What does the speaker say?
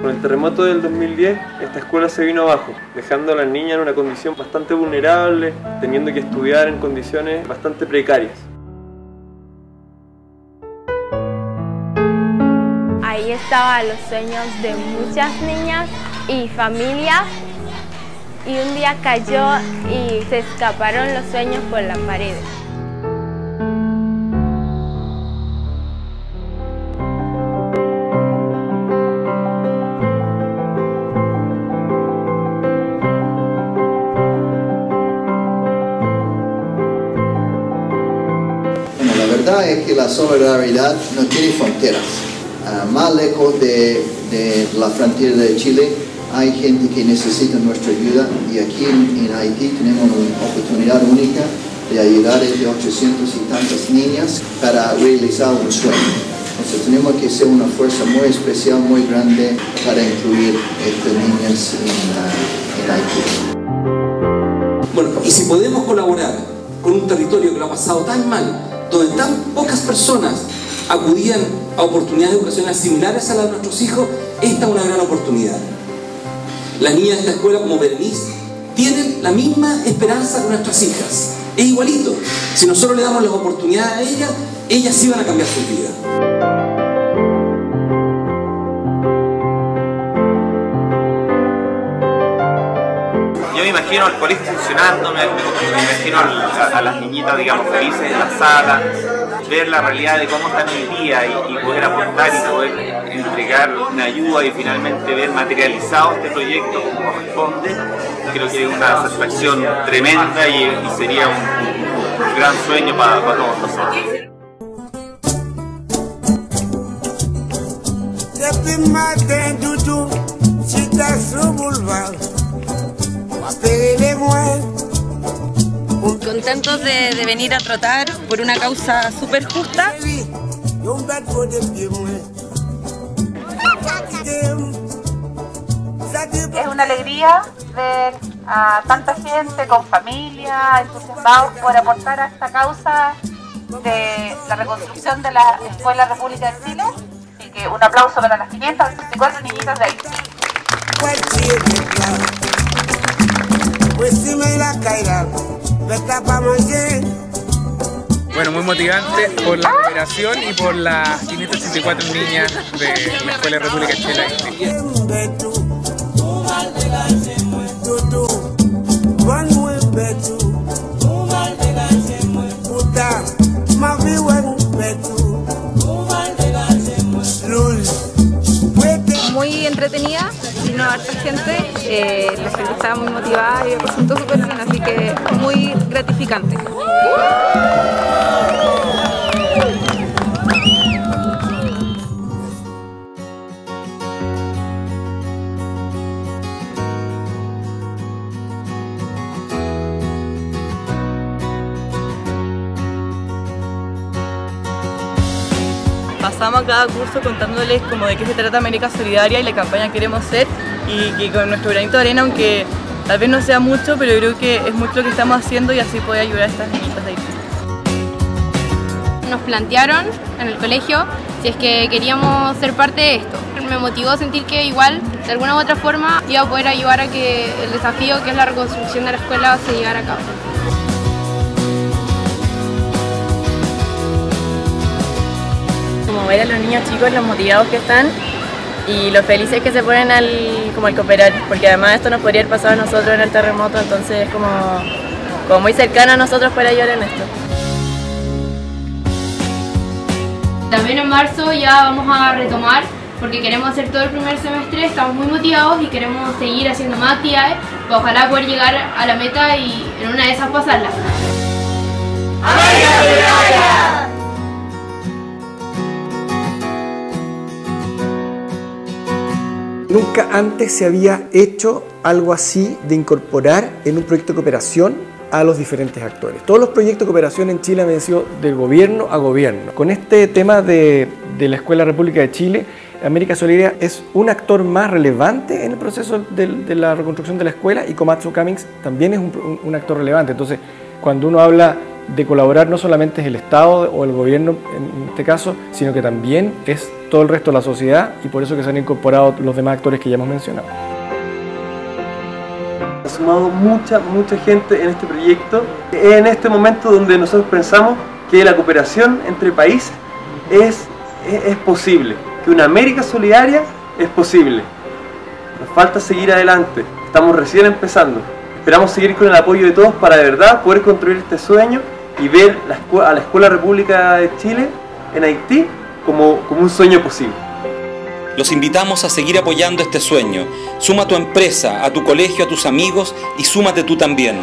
Con el terremoto del 2010, esta escuela se vino abajo, dejando a las niñas en una condición bastante vulnerable, teniendo que estudiar en condiciones bastante precarias. Ahí estaban los sueños de muchas niñas y familias y un día cayó y se escaparon los sueños por las paredes. Es que la solidaridad no tiene fronteras. Ah, más lejos de, de la frontera de Chile hay gente que necesita nuestra ayuda y aquí en, en Haití tenemos una oportunidad única de ayudar a esas 800 y tantas niñas para realizar un sueño. Entonces tenemos que ser una fuerza muy especial, muy grande para incluir estas niñas en, ah, en Haití. Bueno, y si podemos colaborar con un territorio que lo ha pasado tan mal, donde tan pocas personas acudían a oportunidades educacionales similares a las de nuestros hijos, esta es una gran oportunidad. Las niñas de esta escuela, como Berenice, tienen la misma esperanza que nuestras hijas. Es igualito. Si nosotros le damos las oportunidades a ellas, ellas sí van a cambiar su vida. Imagino al colegio funcionando, me, imagino a, las niñitas, digamos, felices en la sala, ver la realidad de cómo están hoy día y, poder aportar y poder entregar una ayuda y finalmente ver materializado este proyecto como corresponde, creo que es una satisfacción tremenda y, sería un, gran sueño para, todos nosotros. Contentos de, de venir a trotar por una causa súper justa. Es una alegría ver a tanta gente con familia, entusiasmados por aportar a esta causa de la reconstrucción de la Escuela República de Chile. Así que un aplauso para las 564 niñitas de Haití. Pues si me la caerá, vete pa' manger. Bueno, muy motivante por la cooperación y por las 584 niñas de la Escuela República de Chile. Gente, eh, la gente estaba muy motivada y me presentó súper bien, así que muy gratificante. Pasamos a cada curso contándoles como de qué se trata América Solidaria y la campaña que queremos hacer y que con nuestro granito de arena, aunque tal vez no sea mucho, pero creo que es mucho lo que estamos haciendo y así poder ayudar a estas niñitas de Haití. Nos plantearon en el colegio si es que queríamos ser parte de esto. Me motivó a sentir que igual, de alguna u otra forma, iba a poder ayudar a que el desafío que es la reconstrucción de la escuela se llevara a cabo. Como ver a los niños chicos, los motivados que están y los felices que se ponen al, como al cooperar, porque además esto nos podría haber pasado a nosotros en el terremoto, entonces es como, como muy cercano a nosotros para ayudar en esto. También en marzo ya vamos a retomar porque queremos hacer todo el primer semestre, estamos muy motivados y queremos seguir haciendo más actividades para ojalá poder llegar a la meta y en una de esas pasarla. Nunca antes se había hecho algo así de incorporar en un proyecto de cooperación a los diferentes actores. Todos los proyectos de cooperación en Chile han sido del gobierno a gobierno. Con este tema de, de la Escuela República de Chile, América Solidaria es un actor más relevante en el proceso de, de la reconstrucción de la escuela y Komatsu Cummings también es un, un, un actor relevante. Entonces, cuando uno habla de colaborar no solamente es el Estado o el gobierno en este caso, sino que también es todo el resto de la sociedad y por eso que se han incorporado los demás actores que ya hemos mencionado. Ha sumado mucha, mucha gente en este proyecto, en este momento donde nosotros pensamos que la cooperación entre países es, es, es posible, que una América solidaria es posible. Nos falta seguir adelante, estamos recién empezando. Esperamos seguir con el apoyo de todos para de verdad poder construir este sueño y ver a la Escuela República de Chile en Haití como, un sueño posible. Los invitamos a seguir apoyando este sueño. Suma tu empresa, a tu colegio, a tus amigos y súmate tú también.